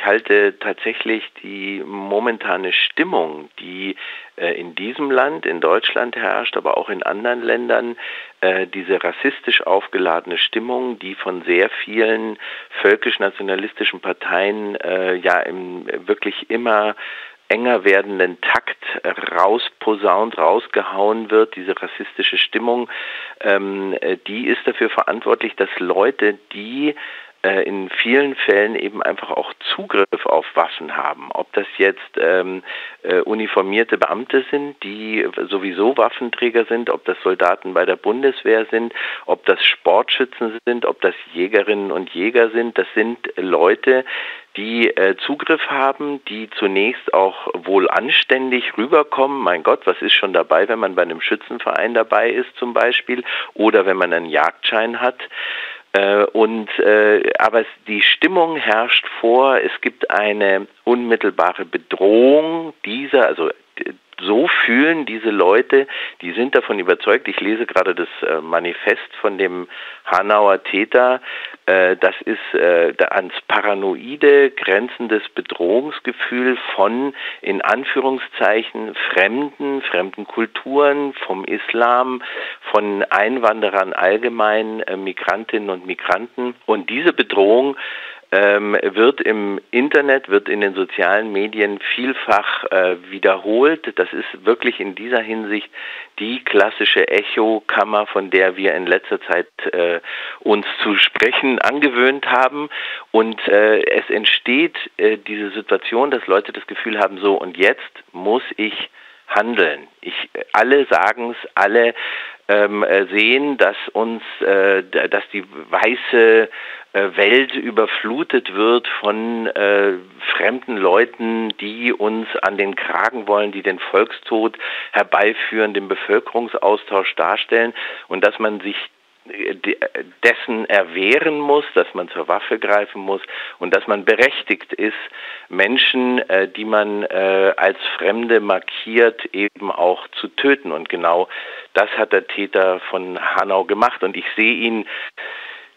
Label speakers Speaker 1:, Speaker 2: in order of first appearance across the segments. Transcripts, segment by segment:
Speaker 1: Ich halte tatsächlich die momentane Stimmung, die äh, in diesem Land, in Deutschland herrscht, aber auch in anderen Ländern, äh, diese rassistisch aufgeladene Stimmung, die von sehr vielen völkisch-nationalistischen Parteien äh, ja im wirklich immer enger werdenden Takt rausposaunt, rausgehauen wird, diese rassistische Stimmung, ähm, die ist dafür verantwortlich, dass Leute, die äh, in vielen Fällen eben einfach auch Zugriff auf Waffen haben. Ob das jetzt ähm, äh, uniformierte Beamte sind, die sowieso Waffenträger sind, ob das Soldaten bei der Bundeswehr sind, ob das Sportschützen sind, ob das Jägerinnen und Jäger sind, das sind Leute, die äh, Zugriff haben, die zunächst auch wohl anständig rüberkommen. Mein Gott, was ist schon dabei, wenn man bei einem Schützenverein dabei ist zum Beispiel oder wenn man einen Jagdschein hat. Äh, und äh, aber die Stimmung herrscht vor. Es gibt eine unmittelbare Bedrohung dieser, also so fühlen diese Leute, die sind davon überzeugt, ich lese gerade das äh, Manifest von dem Hanauer Täter, das ist äh, ans paranoide grenzendes Bedrohungsgefühl von in Anführungszeichen fremden, fremden Kulturen, vom Islam, von Einwanderern allgemein, Migrantinnen und Migranten. Und diese Bedrohung ähm, wird im Internet, wird in den sozialen Medien vielfach äh, wiederholt. Das ist wirklich in dieser Hinsicht die klassische Echokammer, von der wir in letzter Zeit äh, uns zu sprechen angewöhnt haben. Und äh, es entsteht äh, diese Situation, dass Leute das Gefühl haben, so und jetzt muss ich handeln. Ich, alle sagen es, alle ähm, äh, sehen, dass uns, äh, dass die weiße äh, Welt überflutet wird von äh, fremden Leuten, die uns an den Kragen wollen, die den Volkstod herbeiführen, den Bevölkerungsaustausch darstellen. Und dass man sich dessen erwehren muss, dass man zur Waffe greifen muss und dass man berechtigt ist, Menschen, äh, die man äh, als Fremde markiert, eben auch zu töten. Und genau das hat der Täter von Hanau gemacht. Und ich sehe ihn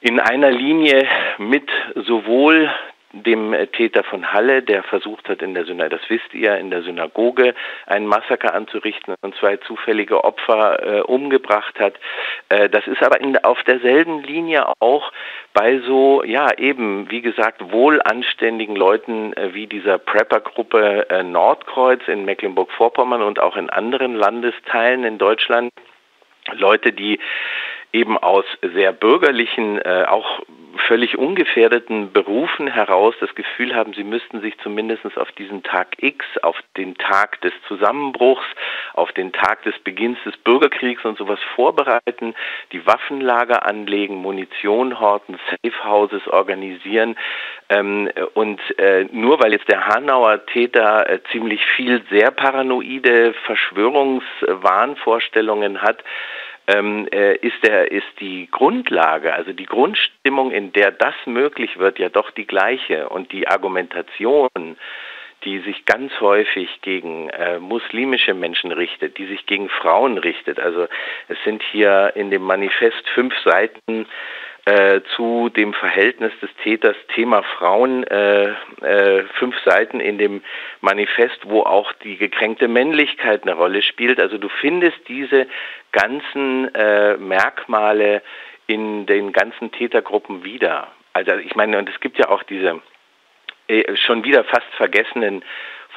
Speaker 1: in einer Linie mit sowohl dem Täter von Halle, der versucht hat, in der Synagoge, das wisst ihr, in der Synagoge ein Massaker anzurichten und zwei zufällige Opfer äh, umgebracht hat. Äh, das ist aber in, auf derselben Linie auch bei so, ja, eben, wie gesagt, wohlanständigen Leuten äh, wie dieser Prepper-Gruppe äh, Nordkreuz in Mecklenburg-Vorpommern und auch in anderen Landesteilen in Deutschland. Leute, die eben aus sehr bürgerlichen, äh, auch völlig ungefährdeten Berufen heraus das Gefühl haben, sie müssten sich zumindest auf diesen Tag X, auf den Tag des Zusammenbruchs, auf den Tag des Beginns des Bürgerkriegs und sowas vorbereiten, die Waffenlager anlegen, Munition horten, Safe Houses organisieren. Ähm, und äh, nur weil jetzt der Hanauer Täter äh, ziemlich viel sehr paranoide Verschwörungswahnvorstellungen hat, ähm, äh, ist, der, ist die Grundlage, also die Grundstimmung, in der das möglich wird, ja doch die gleiche. Und die Argumentation, die sich ganz häufig gegen äh, muslimische Menschen richtet, die sich gegen Frauen richtet. Also es sind hier in dem Manifest fünf Seiten äh, zu dem Verhältnis des Täters Thema Frauen äh, äh, fünf Seiten in dem Manifest, wo auch die gekränkte Männlichkeit eine Rolle spielt. Also du findest diese ganzen äh, Merkmale in den ganzen Tätergruppen wieder. Also ich meine, und es gibt ja auch diese äh, schon wieder fast vergessenen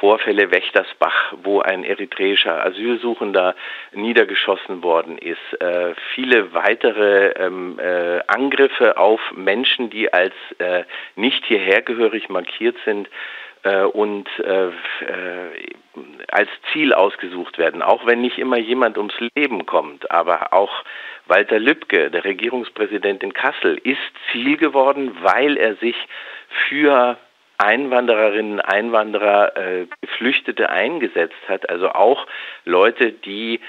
Speaker 1: Vorfälle Wächtersbach, wo ein eritreischer Asylsuchender niedergeschossen worden ist. Äh, viele weitere ähm, äh, Angriffe auf Menschen, die als äh, nicht hierhergehörig markiert sind äh, und äh, äh, als Ziel ausgesucht werden, auch wenn nicht immer jemand ums Leben kommt, aber auch Walter Lübcke, der Regierungspräsident in Kassel, ist Ziel geworden, weil er sich für Einwandererinnen, Einwanderer, äh, Geflüchtete eingesetzt hat, also auch Leute, die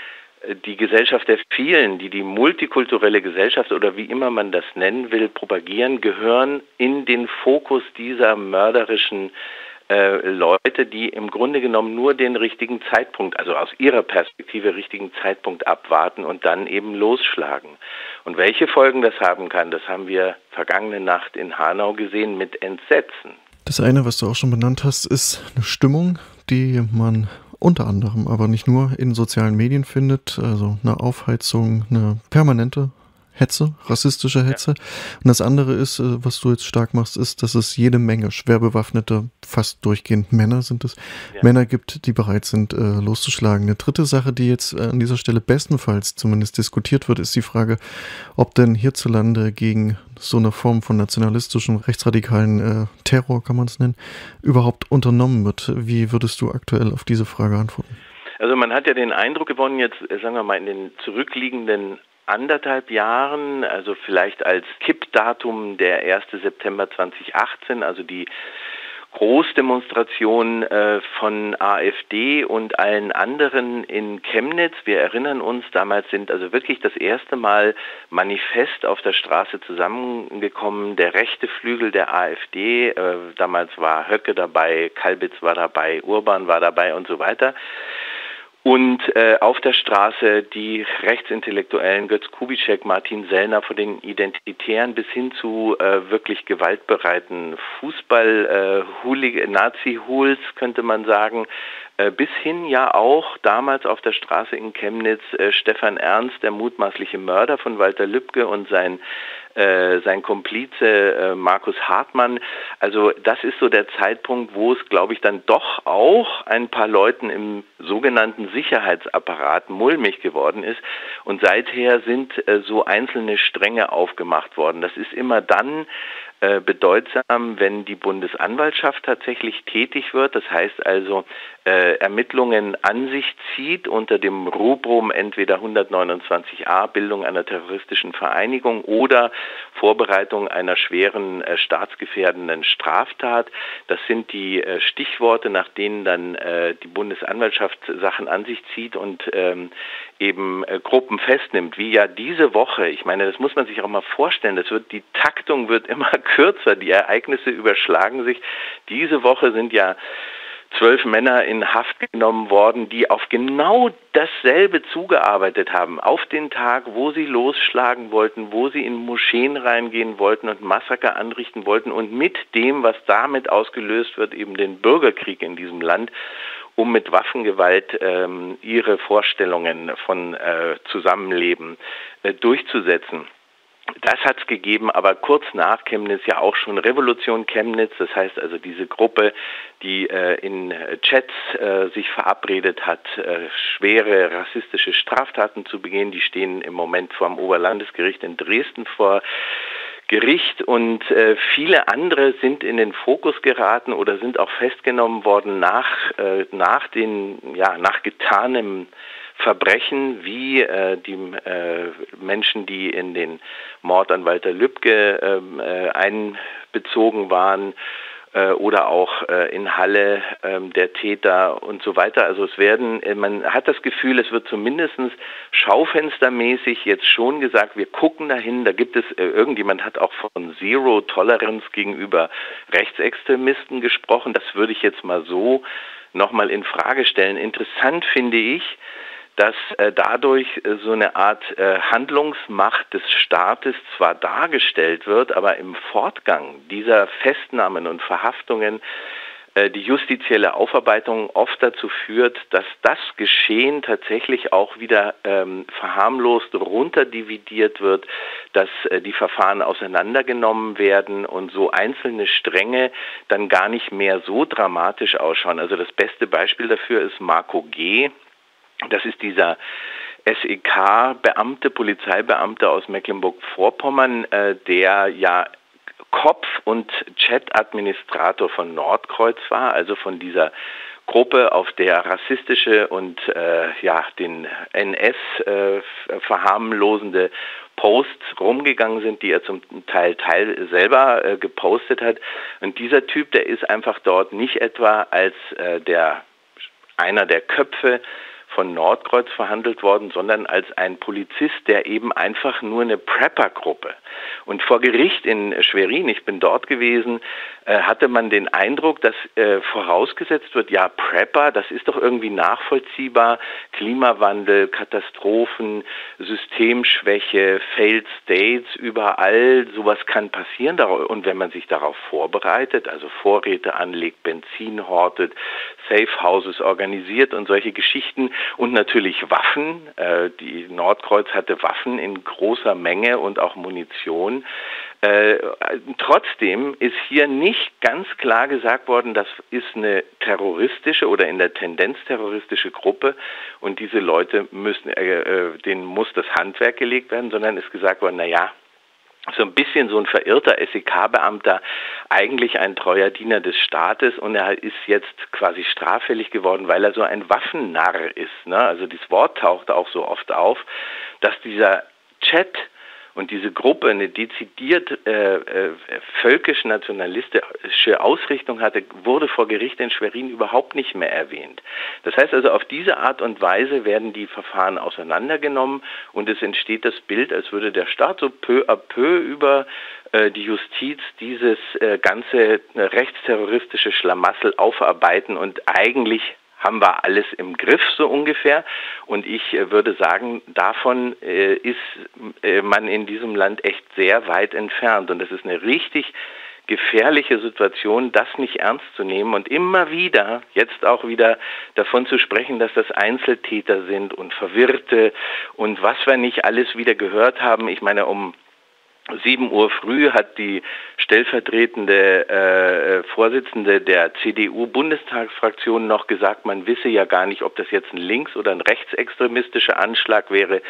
Speaker 1: äh, die Gesellschaft der vielen, die die multikulturelle Gesellschaft oder wie immer man das nennen will, propagieren, gehören in den Fokus dieser mörderischen äh, Leute, die im Grunde genommen nur den richtigen Zeitpunkt, also aus ihrer Perspektive richtigen Zeitpunkt abwarten und dann eben losschlagen. Und welche Folgen das haben kann, das haben wir vergangene Nacht in Hanau gesehen mit Entsetzen.
Speaker 2: Das eine, was du auch schon benannt hast, ist eine Stimmung, die man unter anderem, aber nicht nur in sozialen Medien findet, also eine Aufheizung, eine permanente Hetze, rassistische Hetze. Ja. Und das andere ist, äh, was du jetzt stark machst, ist, dass es jede Menge schwer bewaffnete, fast durchgehend Männer sind es, ja. Männer gibt, die bereit sind, äh, loszuschlagen. Eine dritte Sache, die jetzt äh, an dieser Stelle bestenfalls zumindest diskutiert wird, ist die Frage, ob denn hierzulande gegen so eine Form von nationalistischem, rechtsradikalen äh, Terror, kann man es nennen, überhaupt unternommen wird. Wie würdest du aktuell auf diese Frage antworten?
Speaker 1: Also man hat ja den Eindruck gewonnen, jetzt sagen wir mal in den zurückliegenden anderthalb Jahren, also vielleicht als Kippdatum der 1. September 2018, also die Großdemonstration äh, von AfD und allen anderen in Chemnitz. Wir erinnern uns, damals sind also wirklich das erste Mal manifest auf der Straße zusammengekommen, der rechte Flügel der AfD. Äh, damals war Höcke dabei, Kalbitz war dabei, Urban war dabei und so weiter. Und äh, auf der Straße die Rechtsintellektuellen Götz Kubitschek, Martin Sellner von den Identitären bis hin zu äh, wirklich gewaltbereiten Fußball, äh, könnte man sagen, äh, bis hin ja auch damals auf der Straße in Chemnitz äh, Stefan Ernst, der mutmaßliche Mörder von Walter Lübcke und sein äh, sein Komplize äh, Markus Hartmann. Also das ist so der Zeitpunkt, wo es, glaube ich, dann doch auch ein paar Leuten im sogenannten Sicherheitsapparat mulmig geworden ist. Und seither sind äh, so einzelne Stränge aufgemacht worden. Das ist immer dann äh, bedeutsam, wenn die Bundesanwaltschaft tatsächlich tätig wird. Das heißt also äh, Ermittlungen an sich zieht unter dem Rubrum entweder 129a Bildung einer terroristischen Vereinigung oder Vorbereitung einer schweren äh, staatsgefährdenden Straftat. Das sind die äh, Stichworte, nach denen dann äh, die Bundesanwaltschaft Sachen an sich zieht und ähm, eben äh, Gruppen festnimmt, wie ja diese Woche, ich meine, das muss man sich auch mal vorstellen, das wird, die Taktung wird immer kürzer, die Ereignisse überschlagen sich. Diese Woche sind ja zwölf Männer in Haft genommen worden, die auf genau dasselbe zugearbeitet haben, auf den Tag, wo sie losschlagen wollten, wo sie in Moscheen reingehen wollten und Massaker anrichten wollten und mit dem, was damit ausgelöst wird, eben den Bürgerkrieg in diesem Land um mit Waffengewalt ähm, ihre Vorstellungen von äh, Zusammenleben äh, durchzusetzen. Das hat es gegeben, aber kurz nach Chemnitz ja auch schon Revolution Chemnitz, das heißt also diese Gruppe, die äh, in Chats äh, sich verabredet hat, äh, schwere rassistische Straftaten zu begehen, die stehen im Moment vor dem Oberlandesgericht in Dresden vor Gericht. Und äh, viele andere sind in den Fokus geraten oder sind auch festgenommen worden nach, äh, nach den, ja, nach getanem Verbrechen wie äh, die äh, Menschen, die in den Mord an Walter Lübcke ähm, äh, einbezogen waren äh, oder auch äh, in Halle ähm, der Täter und so weiter. Also es werden, äh, man hat das Gefühl, es wird zumindest schaufenstermäßig jetzt schon gesagt, wir gucken dahin, da gibt es, irgendjemand hat auch von Zero Tolerance gegenüber Rechtsextremisten gesprochen. Das würde ich jetzt mal so nochmal in Frage stellen. Interessant finde ich, dass äh, dadurch äh, so eine Art äh, Handlungsmacht des Staates zwar dargestellt wird, aber im Fortgang dieser Festnahmen und Verhaftungen äh, die justizielle Aufarbeitung oft dazu führt, dass das Geschehen tatsächlich auch wieder ähm, verharmlost runterdividiert wird, dass äh, die Verfahren auseinandergenommen werden und so einzelne Stränge dann gar nicht mehr so dramatisch ausschauen. Also das beste Beispiel dafür ist Marco G., das ist dieser SEK-Beamte, Polizeibeamte aus Mecklenburg-Vorpommern, äh, der ja Kopf und Chat-Administrator von Nordkreuz war, also von dieser Gruppe, auf der rassistische und äh, ja den NS äh, verharmlosende Posts rumgegangen sind, die er zum Teil Teil selber äh, gepostet hat. Und dieser Typ, der ist einfach dort nicht etwa als äh, der einer der Köpfe von Nordkreuz verhandelt worden, sondern als ein Polizist, der eben einfach nur eine Prepper-Gruppe. Und vor Gericht in Schwerin, ich bin dort gewesen, hatte man den Eindruck, dass äh, vorausgesetzt wird, ja, Prepper, das ist doch irgendwie nachvollziehbar, Klimawandel, Katastrophen, Systemschwäche, Failed States, überall, sowas kann passieren. Und wenn man sich darauf vorbereitet, also Vorräte anlegt, Benzin hortet, Safe Houses organisiert und solche Geschichten und natürlich Waffen, äh, die Nordkreuz hatte Waffen in großer Menge und auch Munition, äh, trotzdem ist hier nicht ganz klar gesagt worden, das ist eine terroristische oder in der Tendenz terroristische Gruppe und diese Leute müssen, äh, äh denen muss das Handwerk gelegt werden, sondern ist gesagt worden, naja, so ein bisschen so ein verirrter SEK-Beamter, eigentlich ein treuer Diener des Staates und er ist jetzt quasi straffällig geworden, weil er so ein Waffennarr ist. Ne? Also das Wort taucht auch so oft auf, dass dieser Chat und diese Gruppe eine dezidiert äh, äh, völkisch-nationalistische Ausrichtung hatte, wurde vor Gericht in Schwerin überhaupt nicht mehr erwähnt. Das heißt also, auf diese Art und Weise werden die Verfahren auseinandergenommen und es entsteht das Bild, als würde der Staat so peu à peu über äh, die Justiz dieses äh, ganze äh, rechtsterroristische Schlamassel aufarbeiten und eigentlich haben wir alles im Griff so ungefähr. Und ich äh, würde sagen, davon äh, ist äh, man in diesem Land echt sehr weit entfernt. Und es ist eine richtig gefährliche Situation, das nicht ernst zu nehmen und immer wieder, jetzt auch wieder davon zu sprechen, dass das Einzeltäter sind und Verwirrte und was wir nicht alles wieder gehört haben. Ich meine, um 7 Uhr früh hat die stellvertretende äh, Vorsitzende der CDU-Bundestagsfraktion noch gesagt, man wisse ja gar nicht, ob das jetzt ein links- oder ein rechtsextremistischer Anschlag wäre,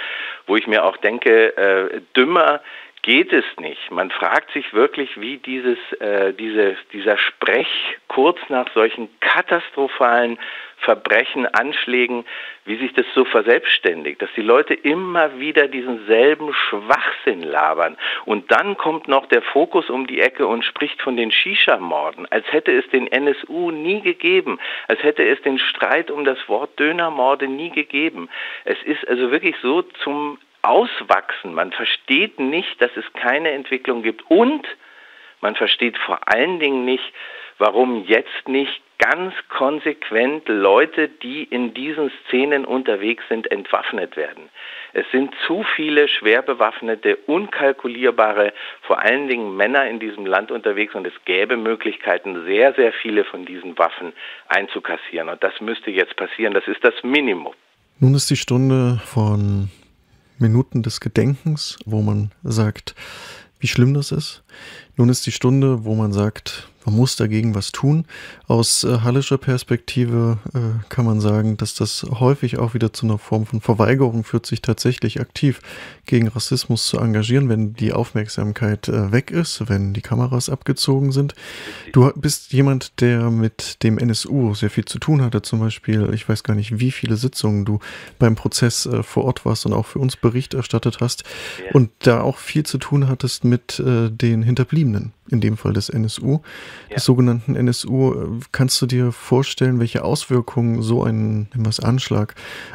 Speaker 1: wo ich mir auch denke, äh, dümmer geht es nicht. Man fragt sich wirklich, wie dieses, äh, diese, dieser Sprech kurz nach solchen katastrophalen Verbrechen, Anschlägen, wie sich das so verselbstständigt, dass die Leute immer wieder diesen selben Schwachsinn labern. Und dann kommt noch der Fokus um die Ecke und spricht von den Shisha-Morden, als hätte es den NSU nie gegeben, als hätte es den Streit um das Wort Dönermorde nie gegeben. Es ist also wirklich so zum auswachsen. Man versteht nicht, dass es keine Entwicklung gibt und man versteht vor allen Dingen nicht, warum jetzt nicht ganz konsequent Leute, die in diesen Szenen unterwegs sind, entwaffnet werden. Es sind zu viele schwer bewaffnete, unkalkulierbare, vor allen Dingen Männer in diesem Land unterwegs und es gäbe Möglichkeiten, sehr, sehr viele von diesen Waffen einzukassieren. Und das müsste jetzt passieren. Das ist das Minimum.
Speaker 2: Nun ist die Stunde von Minuten des Gedenkens, wo man sagt, wie schlimm das ist. Nun ist die Stunde, wo man sagt, man muss dagegen was tun. Aus äh, hallischer Perspektive äh, kann man sagen, dass das häufig auch wieder zu einer Form von Verweigerung führt, sich tatsächlich aktiv gegen Rassismus zu engagieren, wenn die Aufmerksamkeit äh, weg ist, wenn die Kameras abgezogen sind. Du bist jemand, der mit dem NSU sehr viel zu tun hatte, zum Beispiel, ich weiß gar nicht, wie viele Sitzungen du beim Prozess äh, vor Ort warst und auch für uns Bericht erstattet hast ja. und da auch viel zu tun hattest mit äh, den Hinterbliebenen in dem Fall des NSU, ja. des sogenannten NSU. Kannst du dir vorstellen, welche Auswirkungen so ein was Anschlag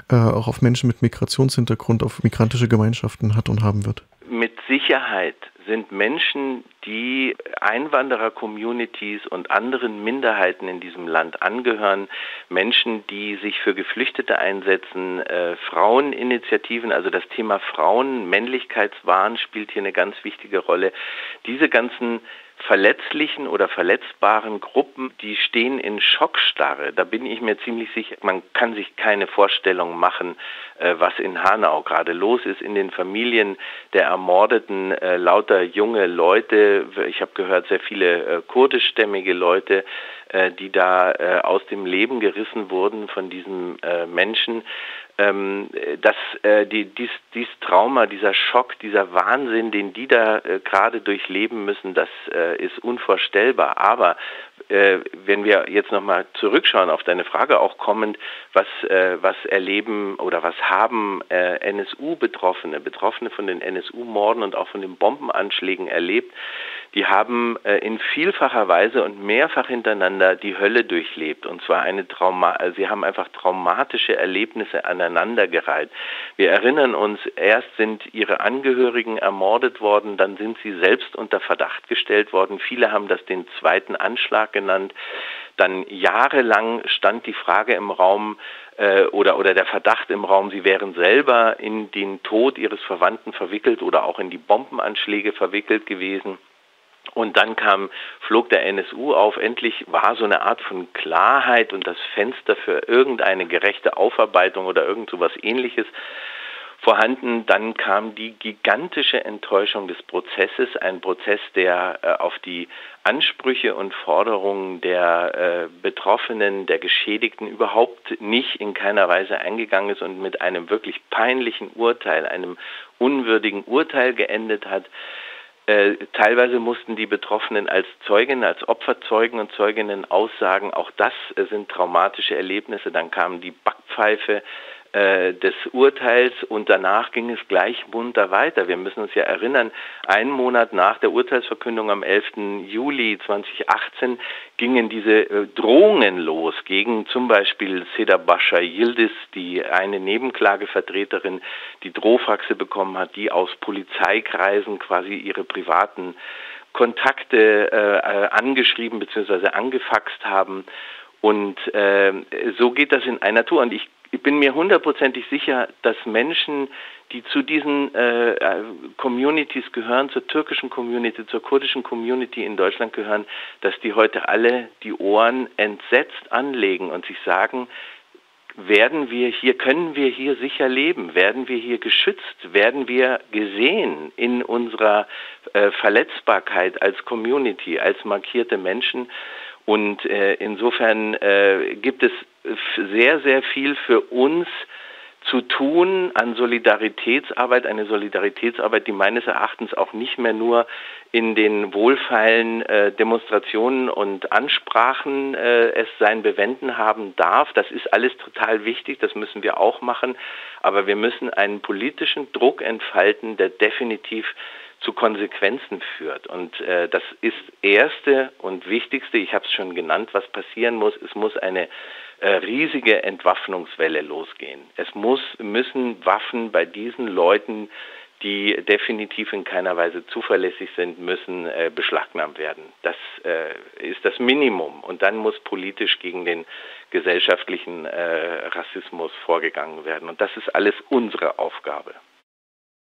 Speaker 2: äh, auch auf Menschen mit Migrationshintergrund, auf migrantische Gemeinschaften hat und haben wird?
Speaker 1: Mit Sicherheit sind Menschen, die Einwanderer-Communities und anderen Minderheiten in diesem Land angehören, Menschen, die sich für Geflüchtete einsetzen, äh, Fraueninitiativen, also das Thema Frauen, Männlichkeitswahn spielt hier eine ganz wichtige Rolle. Diese ganzen verletzlichen oder verletzbaren Gruppen, die stehen in Schockstarre. Da bin ich mir ziemlich sicher, man kann sich keine Vorstellung machen, äh, was in Hanau gerade los ist in den Familien der Ermordeten, äh, lauter junge Leute. Ich habe gehört, sehr viele äh, kurdischstämmige Leute, die da aus dem Leben gerissen wurden von diesen Menschen ähm, dass äh, die, dies, dies Trauma, dieser Schock, dieser Wahnsinn, den die da äh, gerade durchleben müssen, das äh, ist unvorstellbar. Aber äh, wenn wir jetzt nochmal zurückschauen auf deine Frage auch kommend, was, äh, was erleben oder was haben äh, NSU-Betroffene, Betroffene von den NSU-Morden und auch von den Bombenanschlägen erlebt, die haben äh, in vielfacher Weise und mehrfach hintereinander die Hölle durchlebt. Und zwar eine Trauma, also sie haben einfach traumatische Erlebnisse aneinandergereiht. Wir erinnern uns, erst sind ihre Angehörigen ermordet worden, dann sind sie selbst unter Verdacht gestellt worden. Viele haben das den zweiten Anschlag genannt. Dann jahrelang stand die Frage im Raum äh, oder, oder der Verdacht im Raum, sie wären selber in den Tod ihres Verwandten verwickelt oder auch in die Bombenanschläge verwickelt gewesen. Und dann kam, flog der NSU auf, endlich war so eine Art von Klarheit und das Fenster für irgendeine gerechte Aufarbeitung oder irgend so was ähnliches vorhanden. Dann kam die gigantische Enttäuschung des Prozesses, ein Prozess, der äh, auf die Ansprüche und Forderungen der äh, Betroffenen, der Geschädigten überhaupt nicht in keiner Weise eingegangen ist und mit einem wirklich peinlichen Urteil, einem unwürdigen Urteil geendet hat. Äh, teilweise mussten die Betroffenen als Zeugen, als Opferzeugen und Zeuginnen aussagen. Auch das äh, sind traumatische Erlebnisse. Dann kam die Backpfeife äh, des Urteils und danach ging es gleich munter weiter. Wir müssen uns ja erinnern, einen Monat nach der Urteilsverkündung am 11. Juli 2018 gingen diese äh, Drohungen los gegen zum Beispiel Seda Bascha Yildiz, die eine Nebenklagevertreterin, die Drohfaxe bekommen hat, die aus Polizeikreisen quasi ihre privaten Kontakte äh, angeschrieben bzw. angefaxt haben. Und äh, so geht das in einer Tour. Und ich ich bin mir hundertprozentig sicher, dass Menschen, die zu diesen äh, Communities gehören, zur türkischen Community, zur kurdischen Community in Deutschland gehören, dass die heute alle die Ohren entsetzt anlegen und sich sagen, werden wir hier, können wir hier sicher leben? Werden wir hier geschützt? Werden wir gesehen in unserer äh, Verletzbarkeit als Community, als markierte Menschen? Und äh, insofern äh, gibt es sehr, sehr viel für uns zu tun an Solidaritätsarbeit, eine Solidaritätsarbeit, die meines Erachtens auch nicht mehr nur in den wohlfeilen äh, Demonstrationen und Ansprachen äh, es sein Bewenden haben darf. Das ist alles total wichtig, das müssen wir auch machen, aber wir müssen einen politischen Druck entfalten, der definitiv zu Konsequenzen führt. Und äh, das ist erste und wichtigste, ich habe es schon genannt, was passieren muss. Es muss eine riesige Entwaffnungswelle losgehen. Es muss, müssen Waffen bei diesen Leuten, die definitiv in keiner Weise zuverlässig sind, müssen äh, beschlagnahmt werden. Das äh, ist das Minimum. Und dann muss politisch gegen den gesellschaftlichen äh, Rassismus vorgegangen werden. Und das ist alles unsere Aufgabe.